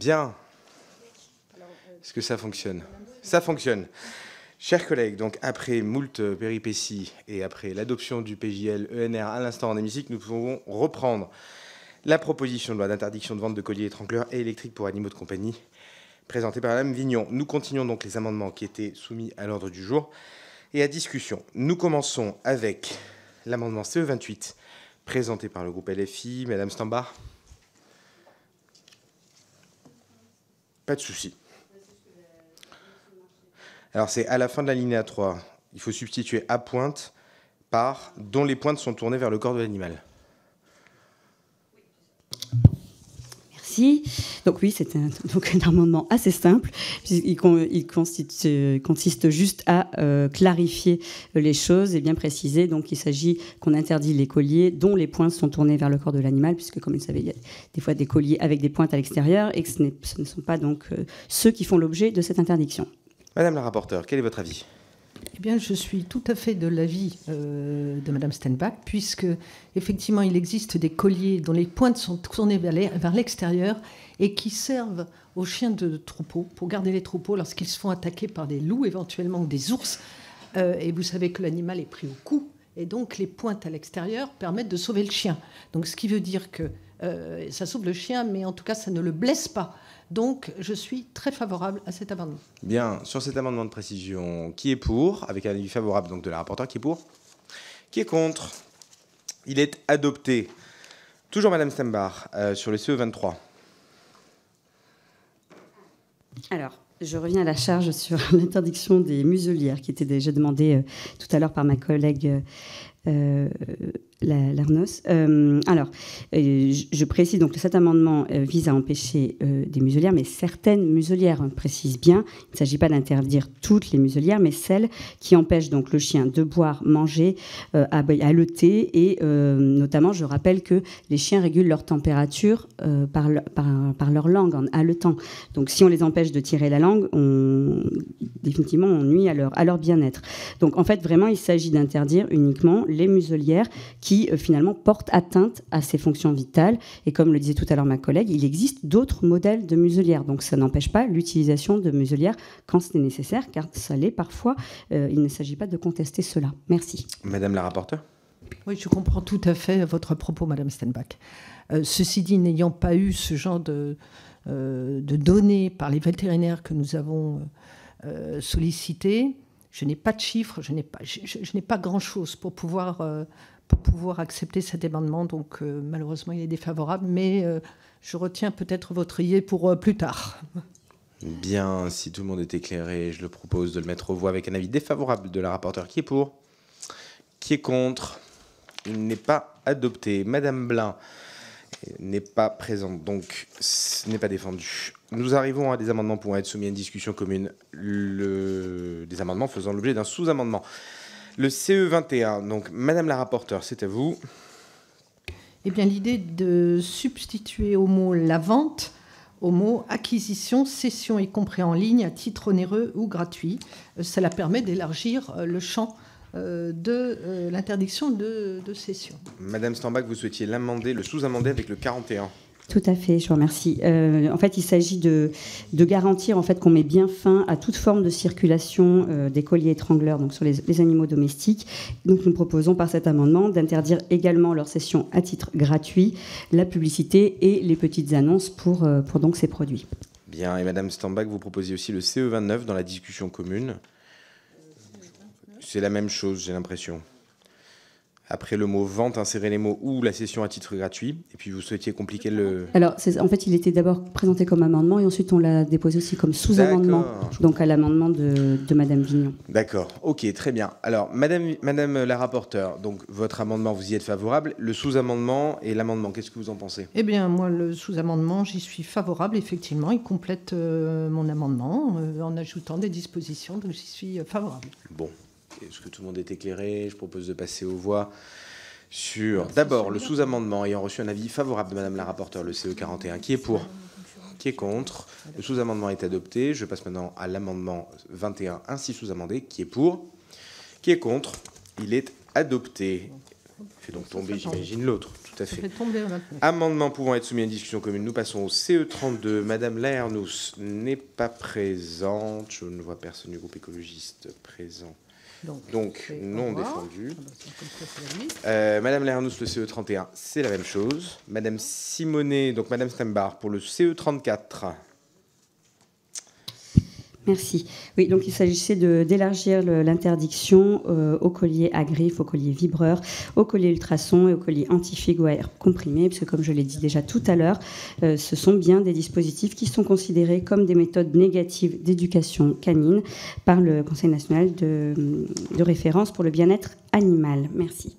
Bien. Est-ce que ça fonctionne? Ça fonctionne. Chers collègues, donc après moult péripéties et après l'adoption du PJL ENR à l'instant en hémicycle, nous pouvons reprendre la proposition de loi d'interdiction de vente de colliers étrangleurs et électriques pour animaux de compagnie présentée par Mme Vignon. Nous continuons donc les amendements qui étaient soumis à l'ordre du jour et à discussion. Nous commençons avec l'amendement CE28 présenté par le groupe LFI. Madame Stambar De. Alors c'est à la fin de la ligne 3. Il faut substituer à pointe par dont les pointes sont tournées vers le corps de l'animal. Merci. Donc oui, c'est un, donc un amendement assez simple. Il, il consiste, juste à euh, clarifier les choses et bien préciser. Donc il s'agit qu'on interdit les colliers dont les pointes sont tournées vers le corps de l'animal, puisque comme vous le savez, il y a des fois des colliers avec des pointes à l'extérieur et que ce, ce, ne sont pas donc euh, ceux qui font l'objet de cette interdiction. Madame la rapporteure, quel est votre avis? Eh bien, je suis tout à fait de l'avis euh, de Madame Stenbach, puisque effectivement, il existe des colliers dont les pointes sont tournées vers l'extérieur et qui servent aux chiens de troupeau pour garder les troupeaux lorsqu'ils se font attaquer par des loups éventuellement ou des ours. Euh, et vous savez que l'animal est pris au cou, et donc les pointes à l'extérieur permettent de sauver le chien. Donc, ce qui veut dire que euh, ça sauve le chien, mais en tout cas, ça ne le blesse pas. Donc, je suis très favorable à cet amendement. Bien, sur cet amendement de précision, qui est pour? Avec un avis favorable donc, de la rapporteure, qui est pour? Qui est contre? Il est adopté. Toujours Madame Stembar, euh, sur le CE23. Alors, je reviens à la charge sur l'interdiction des muselières qui était déjà demandée euh, tout à l'heure par ma collègue euh, l'Arnos. Euh, alors, euh, je précise donc cet amendement euh, vise à empêcher des muselières, mais certaines muselières, on précise bien. Il ne s'agit pas d'interdire toutes les muselières, mais celles qui empêchent donc le chien de boire, manger, haleter. Et notamment, je rappelle que les chiens régulent leur température par, leur langue en haletant. Donc, si on les empêche de tirer la langue, on, définitivement, on nuit à leur, à leur bien-être. Donc, en fait, vraiment, il s'agit d'interdire uniquement les muselières qui qui euh, finalement portent atteinte à ses fonctions vitales. Et comme le disait tout à l'heure ma collègue, il existe d'autres modèles de muselières. Donc ça n'empêche pas l'utilisation de muselières quand c'est nécessaire, car ça l'est parfois. Euh, il ne s'agit pas de contester cela. Merci. Madame la rapporteure Oui, je comprends tout à fait votre propos, Madame Stenbach. Euh, ceci dit, n'ayant pas eu ce genre de, de, données par les vétérinaires que nous avons sollicités, je n'ai pas de chiffres, je n'ai pas, je, je n'ai pas grand-chose pour pouvoir pour pouvoir accepter cet amendement. Donc euh, malheureusement, il est défavorable, mais euh, je retiens peut-être votre yé pour euh, plus tard. Bien, si tout le monde est éclairé, je le propose de le mettre aux voix avec un avis défavorable de la rapporteure. Qui est pour? Qui est contre? Il n'est pas adopté. Madame Blin n'est pas présente, donc ce n'est pas défendu. Nous arrivons à des amendements pouvant être soumis à une discussion commune, des amendements faisant l'objet d'un sous-amendement. Le CE21, donc Madame la rapporteure, c'est à vous. Eh bien, l'idée de substituer au mot la vente au mot acquisition, cession, y compris en ligne, à titre onéreux ou gratuit. Euh, cela permet d'élargir euh, le champ euh, de l'interdiction de, de, cession. Madame Stambach, vous souhaitiez l'amender, le sous-amender avec le 41. Tout à fait, je vous remercie. Euh, en fait, il s'agit de, garantir qu'on met bien fin à toute forme de circulation euh, des colliers étrangleurs donc sur les, animaux domestiques. Donc, nous proposons par cet amendement d'interdire également leur cession à titre gratuit, la publicité et les petites annonces pour, euh, ces produits. Bien, et Madame Stambach, vous proposez aussi le CE29 dans la discussion commune. C'est la même chose, j'ai l'impression après le mot vente, insérer les mots ou la session à titre gratuit. Et puis vous souhaitiez compliquer le. Alors, en fait, il était d'abord présenté comme amendement et ensuite on l'a déposé aussi comme sous-amendement, donc à l'amendement de, de, Madame Vignon. D'accord, ok, très bien. Alors, Madame, Madame la rapporteure, donc votre amendement, vous y êtes favorable. Le sous-amendement et l'amendement, qu'est-ce que vous en pensez? Eh bien, moi, le sous-amendement, j'y suis favorable, effectivement. Il complète euh, mon amendement euh, en ajoutant des dispositions, donc j'y suis favorable. Bon, est-ce que tout le monde est éclairé Je propose de passer aux voix sur d'abord le sous-amendement ayant reçu un avis favorable de Madame la rapporteure, le CE41. Qui est pour Qui est contre Le sous-amendement est adopté. Je passe maintenant à l'amendement 21 ainsi sous-amendé. Qui est pour Qui est contre Il est adopté. Fait donc tomber, j'imagine, l'autre. Tout tout à fait. Amendement pouvant être soumis à une discussion commune. Nous passons au CE32. Madame Laernous n'est pas présente. Je ne vois personne du groupe écologiste présent. Donc, non défendu. Ah bah, euh, Madame Laernous, le CE31, c'est la même chose. Madame Simonet, donc Madame Stembar, pour le CE34. Merci. Oui, donc il s'agissait d'élargir l'interdiction euh, aux colliers à griffes, aux colliers vibreurs, aux colliers ultrasons et aux colliers antifigue ou air comprimé, parce que comme je l'ai dit déjà tout à l'heure, euh, ce sont bien des dispositifs qui sont considérés comme des méthodes négatives d'éducation canine par le Conseil national de, de référence pour le bien-être animal. Merci.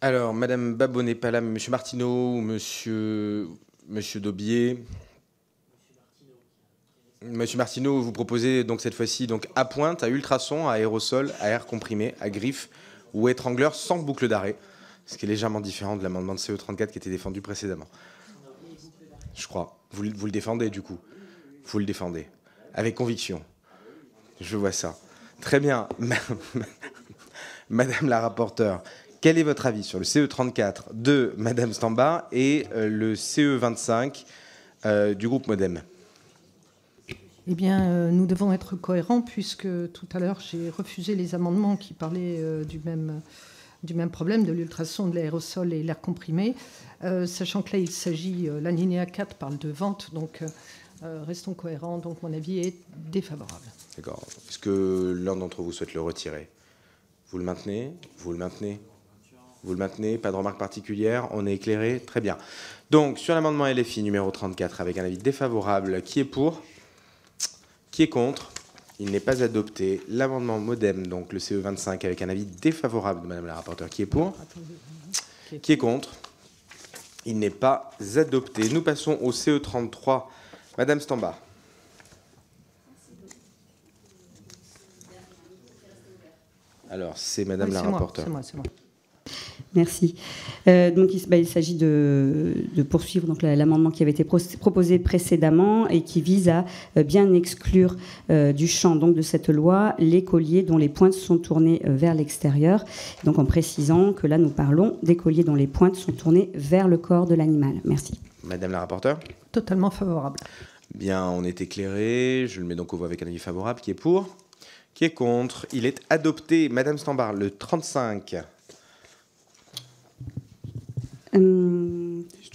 Alors, Madame Babot n'est pas là, Monsieur Martineau, Monsieur, Monsieur Daubier? Monsieur Martineau, vous proposez donc cette fois-ci donc à pointe, à ultrasons, à aérosol, à air comprimé, à griffe ou étrangleur sans boucle d'arrêt, ce qui est légèrement différent de l'amendement de CE34 qui était défendu précédemment. Je crois. Vous, vous le défendez du coup. Vous le défendez. Avec conviction. Je vois ça. Très bien. Madame la rapporteure, quel est votre avis sur le CE34 de Madame Stamba et euh, le CE25 euh, du groupe Modem? Eh bien, euh, nous devons être cohérents puisque tout à l'heure, j'ai refusé les amendements qui parlaient euh, du, même, problème, de l'ultrason, de l'aérosol et l'air comprimé, euh, sachant que là, il s'agit, l'alinéa 4 parle de vente, donc restons cohérents. Donc, mon avis est défavorable. D'accord. Est-ce que l'un d'entre vous souhaite le retirer? Vous le maintenez? Vous le maintenez? Vous le maintenez? Pas de remarque particulière On est éclairé? Très bien. Donc, sur l'amendement LFI numéro 34, avec un avis défavorable, qui est pour? Qui est contre Il n'est pas adopté. L'amendement Modem, donc le CE25, avec un avis défavorable de Madame la rapporteure, qui est pour Qui est contre Il n'est pas adopté. Nous passons au CE33. Madame Stamba. Alors, c'est Madame la rapporteure. C'est moi, Merci. Euh, donc, il, bah, s'agit de, poursuivre donc, l'amendement qui avait été proposé précédemment et qui vise à euh, bien exclure euh, du champ donc, de cette loi les colliers dont les pointes sont tournées vers l'extérieur. Donc, en précisant que là, nous parlons des colliers dont les pointes sont tournées vers le corps de l'animal. Merci. Madame la rapporteure? Totalement favorable. Bien, on est éclairé. Je le mets donc au voie avec un avis favorable. Qui est pour? Qui est contre? Il est adopté. Madame Stambard, le 35. Euh,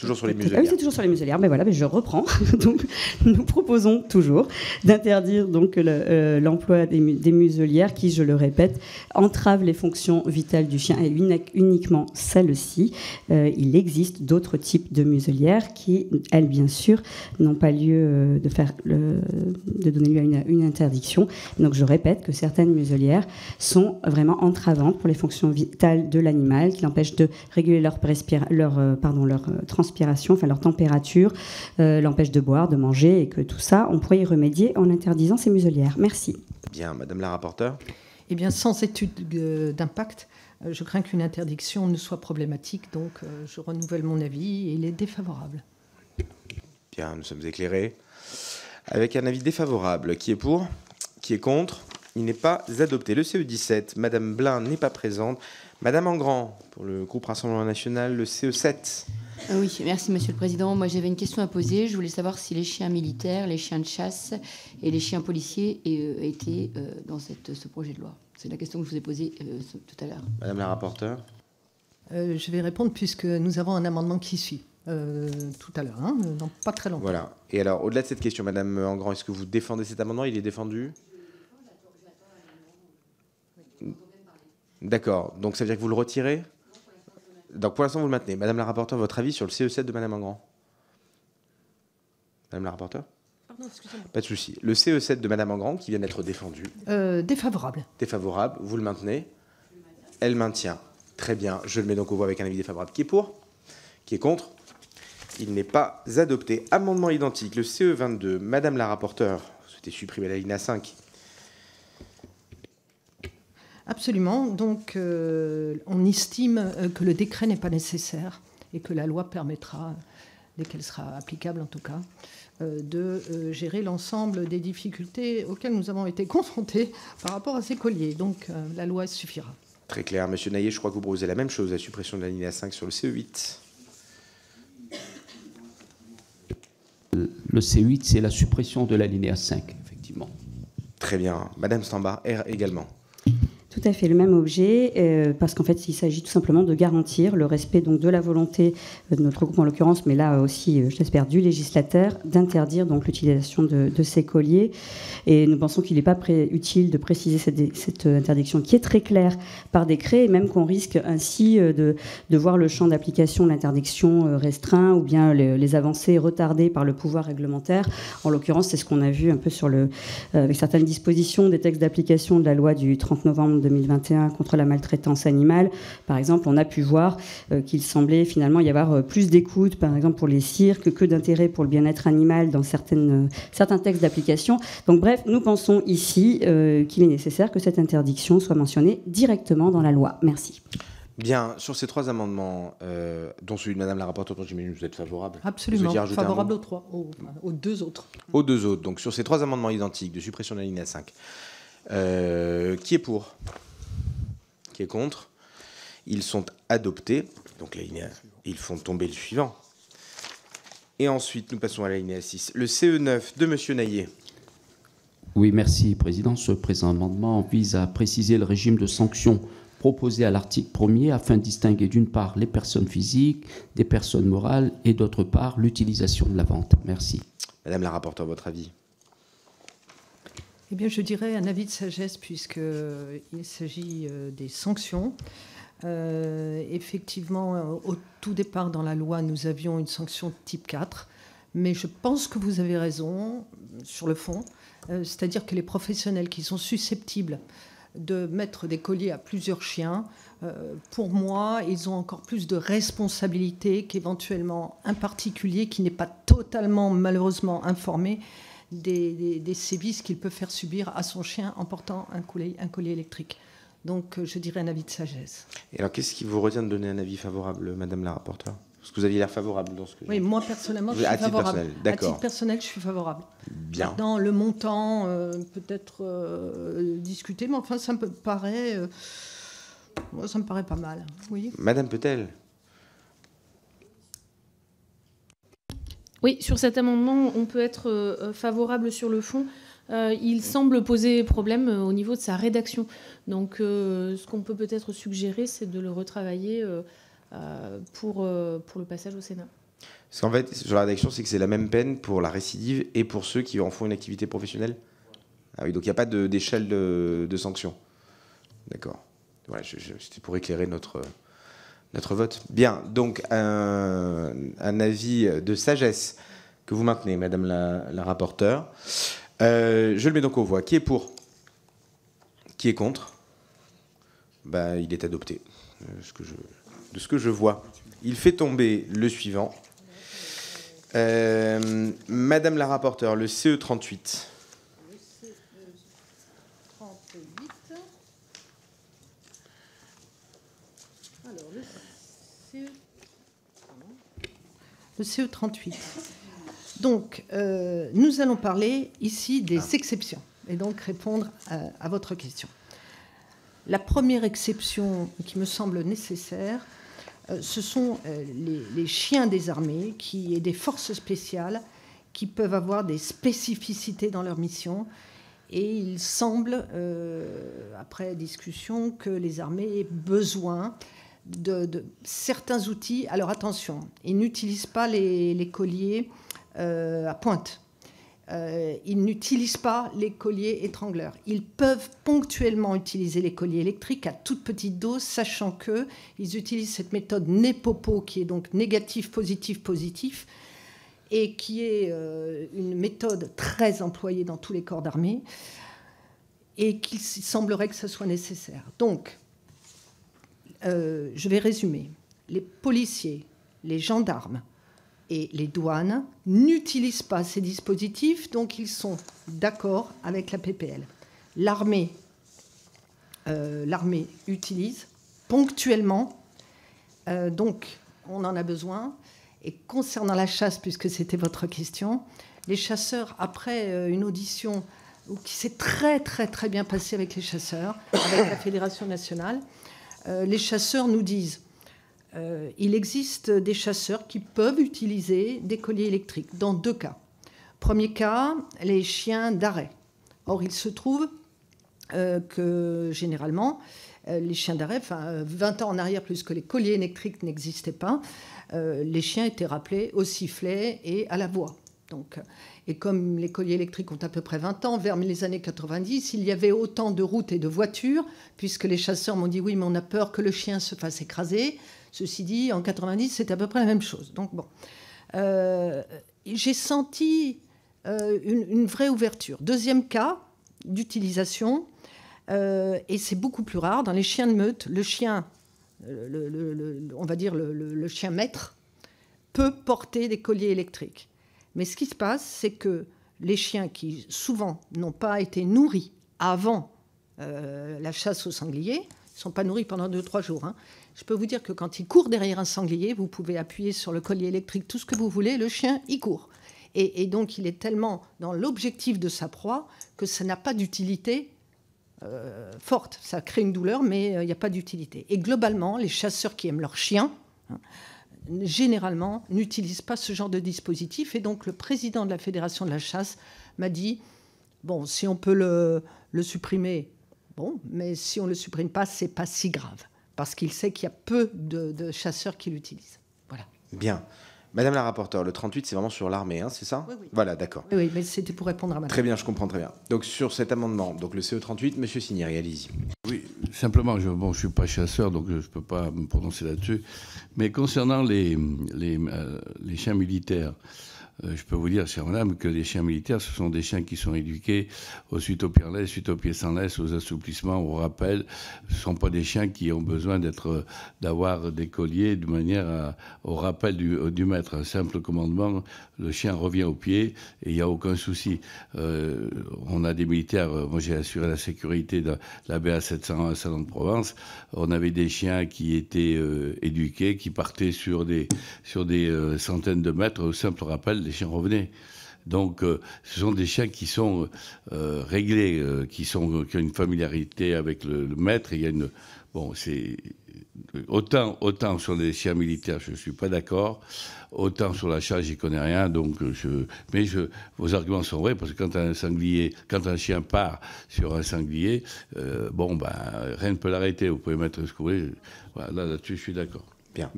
toujours sur les muselières. Ah oui, c'est toujours sur les muselières. Mais voilà, mais je reprends. donc, nous proposons toujours d'interdire donc euh, l'emploi des, muselières qui, je le répète, entravent les fonctions vitales du chien et uniquement celles-ci. Euh, il existe d'autres types de muselières qui, elles, bien sûr, n'ont pas lieu de faire de donner lieu à une, une, interdiction. Donc, je répète que certaines muselières sont vraiment entravantes pour les fonctions vitales de l'animal, qui l'empêchent de réguler leur, leur, pardon, leur transpiration enfin leur température, euh, l'empêche de boire, de manger, et que tout ça, on pourrait y remédier en interdisant ces muselières. Merci. Bien, Madame la rapporteure. Eh bien, sans étude euh, d'impact, euh, je crains qu'une interdiction ne soit problématique, donc je renouvelle mon avis et il est défavorable. Bien, nous sommes éclairés. Avec un avis défavorable, qui est pour Qui est contre Il n'est pas adopté. Le CE17, Madame Blin n'est pas présente. Madame Engrand, pour le groupe Rassemblement National, le CE7. Ah oui, merci Monsieur le Président. Moi j'avais une question à poser. Je voulais savoir si les chiens militaires, les chiens de chasse et les chiens policiers euh, étaient euh, dans cette, ce projet de loi. C'est la question que je vous ai posée euh, tout à l'heure. Madame la rapporteure Je vais répondre puisque nous avons un amendement qui suit. tout à l'heure, hein, pas très longtemps. Voilà. Et alors, au-delà de cette question, Madame Engrand, est-ce que vous défendez cet amendement? Il est défendu? D'accord. Donc ça veut dire que vous le retirez? Donc pour l'instant, vous le maintenez. Madame la rapporteure, votre avis sur le CE7 de Madame Engrand? Madame la rapporteure? Pardon, excusez-moi. Pas de souci. Le CE7 de Madame Engrand, qui vient d'être défendu. Euh, défavorable. Défavorable. Vous le maintenez? Elle maintient. Très bien. Je le mets donc au voie avec un avis défavorable. Qui est pour? Qui est contre? Il n'est pas adopté. Amendement identique. Le CE22. Madame la rapporteure, souhaitez supprimer la ligne A5 Absolument. Donc, euh, on estime euh, que le décret n'est pas nécessaire et que la loi permettra, dès qu'elle sera applicable en tout cas, euh, de gérer l'ensemble des difficultés auxquelles nous avons été confrontés par rapport à ces colliers. Donc, la loi suffira. Très clair. Monsieur Naillet, je crois que vous proposez la même chose, la suppression de la ligne 5 sur le CE8. Le C8, c'est la suppression de la linéa 5, effectivement. Très bien. Madame Stamba, R également. Tout à fait le même objet, euh, parce qu'en fait, il s'agit tout simplement de garantir le respect donc de la volonté euh, de notre groupe en l'occurrence, mais là aussi, euh, j'espère, du législateur, d'interdire l'utilisation de, ces colliers. Et nous pensons qu'il n'est pas utile de préciser cette, interdiction qui est très claire par décret, et même qu'on risque ainsi de, voir le champ d'application de l'interdiction restreint ou bien les, avancées retardées par le pouvoir réglementaire. En l'occurrence, c'est ce qu'on a vu un peu sur le, avec certaines dispositions des textes d'application de la loi du 30 novembre 2021 contre la maltraitance animale, par exemple, on a pu voir euh, qu'il semblait finalement y avoir euh, plus d'écoute, par exemple pour les cirques, que d'intérêt pour le bien-être animal dans certaines, euh, certains textes d'application. Donc bref, nous pensons ici qu'il est nécessaire que cette interdiction soit mentionnée directement dans la loi. Merci. Bien, sur ces trois amendements, dont celui de Madame la rapporteure, j'imagine que vous êtes favorable. Absolument, favorable aux trois, aux, deux autres. Aux deux autres. Donc sur ces trois amendements identiques de suppression de la ligne 5, euh, qui est pour? Qui est contre? Ils sont adoptés. Donc la ligne, ils font tomber le suivant. Et ensuite, nous passons à la ligne 6. Le CE9 de M. Naillet. Oui, merci, Président. Ce présent amendement vise à préciser le régime de sanctions proposé à l'article 1er afin de distinguer d'une part les personnes physiques des personnes morales et d'autre part l'utilisation de la vente. Merci. Madame la rapporteure, votre avis? Eh bien, je dirais un avis de sagesse puisqu'il s'agit euh, des sanctions. Euh, effectivement, euh, au tout départ dans la loi, nous avions une sanction type 4, mais je pense que vous avez raison sur le fond, c'est-à-dire que les professionnels qui sont susceptibles de mettre des colliers à plusieurs chiens, pour moi, ils ont encore plus de responsabilité qu'éventuellement un particulier qui n'est pas totalement malheureusement informé des, sévices qu'il peut faire subir à son chien en portant un collier, un collier électrique. Donc euh, je dirais un avis de sagesse. Et alors qu'est-ce qui vous retient de donner un avis favorable, Madame la rapporteure? Parce que vous aviez l'air favorable dans ce que Oui, moi personnellement, je suis favorable. à titre personnel, je suis favorable. Bien. Dans le montant, euh, peut-être euh, discuter, mais enfin, ça me paraît, moi, ça me paraît pas mal. Oui. Madame Petel Oui, sur cet amendement, on peut être euh, favorable sur le fond. Euh, il semble poser problème euh, au niveau de sa rédaction. Donc, ce qu'on peut peut-être suggérer, c'est de le retravailler pour, pour le passage au Sénat. Parce qu'en fait, sur la rédaction, c'est que c'est la même peine pour la récidive et pour ceux qui en font une activité professionnelle Ah oui, donc il n'y a pas d'échelle de, de, sanctions. D'accord. Voilà, c'était pour éclairer notre, notre vote. Bien, donc un, avis de sagesse que vous maintenez, Madame la, rapporteure. Euh, je le mets donc aux voix. Qui est pour? Qui est contre? Ben, Il est adopté, euh, de ce que je vois. Il fait tomber le suivant. Euh, Madame la rapporteure, le CE38. Le CE38. Donc, euh, nous allons parler ici des ah. exceptions et donc répondre à, votre question. La première exception qui me semble nécessaire, euh, ce sont euh, les, chiens des armées qui, et des forces spéciales qui peuvent avoir des spécificités dans leur mission. Et il semble, après discussion, que les armées aient besoin de, certains outils. Alors attention, ils n'utilisent pas les, colliers euh, à pointe. Euh, ils n'utilisent pas les colliers étrangleurs. Ils peuvent ponctuellement utiliser les colliers électriques à toute petite dose, sachant que ils utilisent cette méthode NEPOPO, qui est donc négatif, positif, positif, et qui est euh, une méthode très employée dans tous les corps d'armée, et qu'il semblerait que ce soit nécessaire. Donc, euh, je vais résumer. Les policiers, les gendarmes et les douanes n'utilisent pas ces dispositifs, donc ils sont d'accord avec la PPL. L'armée, euh, l'armée utilise ponctuellement, euh, donc on en a besoin. Et concernant la chasse, puisque c'était votre question, les chasseurs, après une audition qui s'est très très très bien passée avec les chasseurs, avec la Fédération nationale, les chasseurs nous disent il existe des chasseurs qui peuvent utiliser des colliers électriques dans deux cas. Premier cas, les chiens d'arrêt. Or, il se trouve que généralement, les chiens d'arrêt, enfin 20 ans en arrière, plus que les colliers électriques n'existaient pas, les chiens étaient rappelés au sifflet et à la voix. Donc, et comme les colliers électriques ont à peu près 20 ans, vers les années 90, il y avait autant de routes et de voitures, puisque les chasseurs m'ont dit oui, mais on a peur que le chien se fasse écraser. Ceci dit, en 90, c'était à peu près la même chose. Donc bon, euh, j'ai senti euh, une, vraie ouverture. Deuxième cas d'utilisation, euh, et c'est beaucoup plus rare, dans les chiens de meute, le chien, on va dire le chien maître, peut porter des colliers électriques. Mais ce qui se passe, c'est que les chiens qui souvent n'ont pas été nourris avant euh, la chasse au sanglier, ne sont pas nourris pendant 2-3 jours. Hein. Je peux vous dire que quand ils courent derrière un sanglier, vous pouvez appuyer sur le collier électrique, tout ce que vous voulez, le chien, il court. Et, donc il est tellement dans l'objectif de sa proie que ça n'a pas d'utilité euh, forte. Ça crée une douleur, mais euh, il n'y a pas d'utilité. Et globalement, les chasseurs qui aiment leurs chiens, hein, généralement, n'utilisent pas ce genre de dispositif. Et donc, le président de la Fédération de la chasse m'a dit bon, si on peut le, supprimer, bon, mais si on ne le supprime pas, c'est pas si grave. Parce qu'il sait qu'il y a peu de, chasseurs qui l'utilisent. Voilà. Bien. Madame la rapporteure, le 38, c'est vraiment sur l'armée, hein, c'est ça oui, oui. Voilà, d'accord. Oui, mais c'était pour répondre à ma Très bien, je comprends très bien. Donc sur cet amendement, donc le CE38, Monsieur Signeri, allez-y. Oui, simplement, je ne suis pas chasseur, donc je ne peux pas me prononcer là-dessus. Mais concernant les, les, euh, les chiens militaires, je peux vous dire, chère madame, que les chiens militaires, ce sont des chiens qui sont éduqués au suite au pierre suite au pied sans laisse, aux assouplissements, au rappel. Ce ne sont pas des chiens qui ont besoin d'être, d'avoir des colliers de manière au rappel du, du, maître. Un simple commandement, le chien revient au pied et il n'y a aucun souci. Euh, on a des militaires, euh, moi j'ai assuré la sécurité de la BA 700 à Salon de Provence. On avait des chiens qui étaient éduqués, qui partaient sur des centaines de mètres au simple rappel les chiens revenaient. Donc, euh, ce sont des chiens qui sont euh, réglés, euh, qui, ont une familiarité avec le, maître. Il y a une. Bon, c'est. Autant, autant sur les chiens militaires, je ne suis pas d'accord. Autant sur la chasse, j'y connais rien. Donc, je, mais je, vos arguments sont vrais parce que quand un sanglier, quand un chien part sur un sanglier, bon, ben, rien ne peut l'arrêter. Vous pouvez mettre ce que vous voulez. Là-dessus, je suis d'accord. Bien.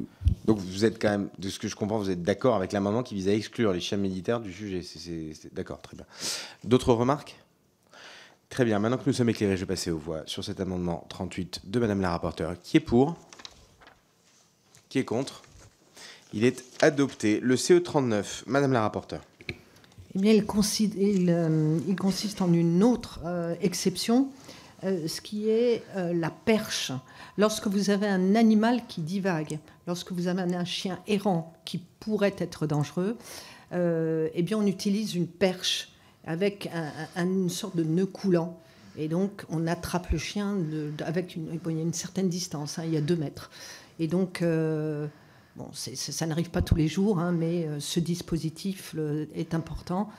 Donc vous êtes quand même, de ce que je comprends, vous êtes d'accord avec l'amendement qui vise à exclure les chiens militaires du sujet. C'est d'accord, très bien. D'autres remarques? Très bien. Maintenant que nous sommes éclairés, je vais passer aux voix sur cet amendement 38 de Madame la rapporteure. Qui est pour? Qui est contre? Il est adopté. Le CE39, Madame la rapporteure. Eh bien, il, consiste, euh, consiste en une autre euh, exception, euh, ce qui est la perche lorsque vous avez un animal qui divague, lorsque vous avez un chien errant qui pourrait être dangereux, euh, eh bien on utilise une perche avec une sorte de nœud coulant. Et donc on attrape le chien avec une, certaine distance, hein, il y a deux mètres. Et donc, euh, bon, ça n'arrive pas tous les jours, hein, mais euh, ce dispositif est important.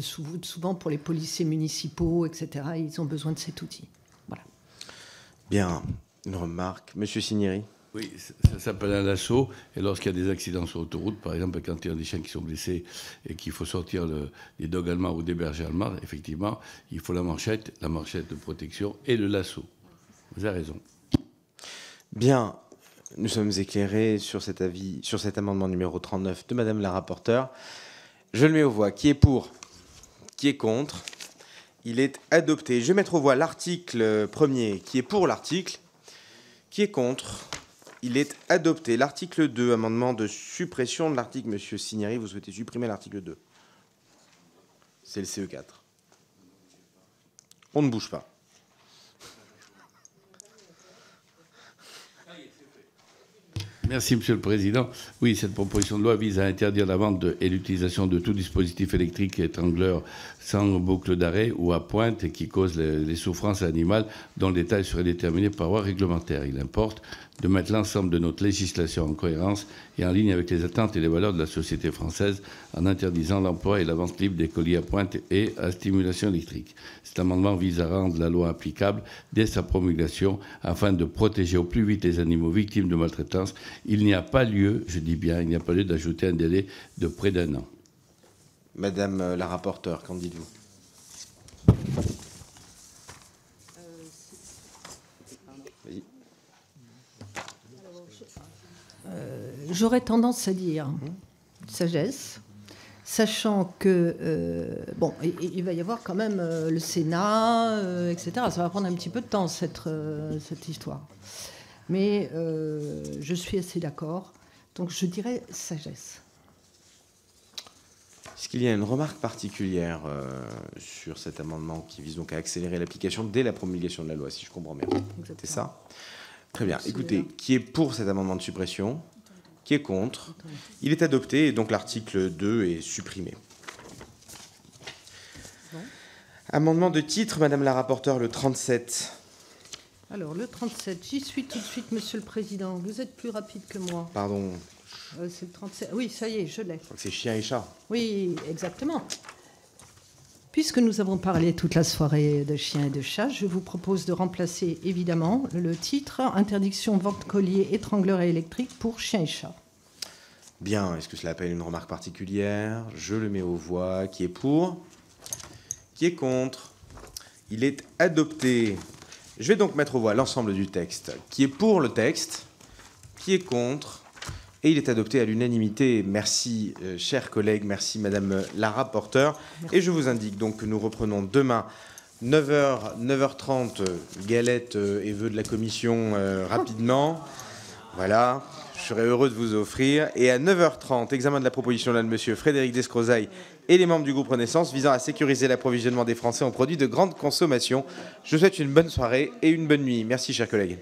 Souvent pour les policiers municipaux, etc., ils ont besoin de cet outil. Voilà. Bien. Une remarque. Monsieur Signeri Oui, ça s'appelle un lasso. Et lorsqu'il y a des accidents sur l'autoroute, par exemple, quand il y a des chiens qui sont blessés et qu'il faut sortir des dogs allemands ou des bergers allemands, effectivement, il faut la manchette, la manchette de protection et le lasso. Vous avez raison. Bien. Nous sommes éclairés sur cet avis, sur cet amendement numéro 39 de Madame la rapporteure. Je le mets aux voix. Qui est pour? Qui est contre? Il est adopté. Je vais mettre aux voix l'article premier. Qui est pour l'article? Qui est contre? Il est adopté. L'article 2, amendement de suppression de l'article. Monsieur Signeri, vous souhaitez supprimer l'article 2 C'est le CE4. On ne bouge pas. Merci, Monsieur le Président. Oui, cette proposition de loi vise à interdire la vente et l'utilisation de tout dispositif électrique étrangleur sans boucle d'arrêt ou à pointe qui cause les, souffrances animales dont le détail serait déterminé par voie réglementaire. Il importe de mettre l'ensemble de notre législation en cohérence et en ligne avec les attentes et les valeurs de la société française en interdisant l'emploi et la vente libre des colis à pointe et à stimulation électrique. Cet amendement vise à rendre la loi applicable dès sa promulgation afin de protéger au plus vite les animaux victimes de maltraitance. Il n'y a pas lieu, je dis bien, il n'y a pas lieu d'ajouter un délai de près d'un an. Madame la rapporteure, qu'en dites-vous? Euh, j'aurais tendance à dire sagesse, sachant que euh, bon, il, va y avoir quand même euh, le Sénat, etc. Ça va prendre un petit peu de temps cette cette histoire, mais je suis assez d'accord. Donc je dirais sagesse. Est-ce qu'il y a une remarque particulière sur cet amendement qui vise donc à accélérer l'application dès la promulgation de la loi, si je comprends bien? C'est ça? Très bien. Écoutez, qui est pour cet amendement de suppression? Qui est contre? Il est adopté et donc l'article 2 est supprimé. Amendement de titre, Madame la rapporteure, le 37. Alors, le 37, j'y suis tout de suite, Monsieur le Président. Vous êtes plus rapide que moi. Pardon. Euh, c'est le 37. Oui, ça y est, je l'ai. C'est chien et chat. Oui, exactement. Puisque nous avons parlé toute la soirée de chiens et de chats, je vous propose de remplacer évidemment le titre Interdiction vente collier étrangleur et électrique pour chiens et chats. Bien, est-ce que cela appelle une remarque particulière? Je le mets aux voix. Qui est pour? Qui est contre? Il est adopté. Je vais donc mettre aux voix l'ensemble du texte. Qui est pour le texte? Qui est contre? Et il est adopté à l'unanimité. Merci, euh, chers collègues, merci, Madame la rapporteure. Et je vous indique donc que nous reprenons demain 9h, 9h30, galette euh, et vœux de la commission euh, rapidement. Voilà, je serai heureux de vous offrir. Et à 9h30, examen de la proposition de de M. Frédéric Descrozaille et les membres du groupe Renaissance visant à sécuriser l'approvisionnement des Français en produits de grande consommation. Je vous souhaite une bonne soirée et une bonne nuit. Merci, chers collègues.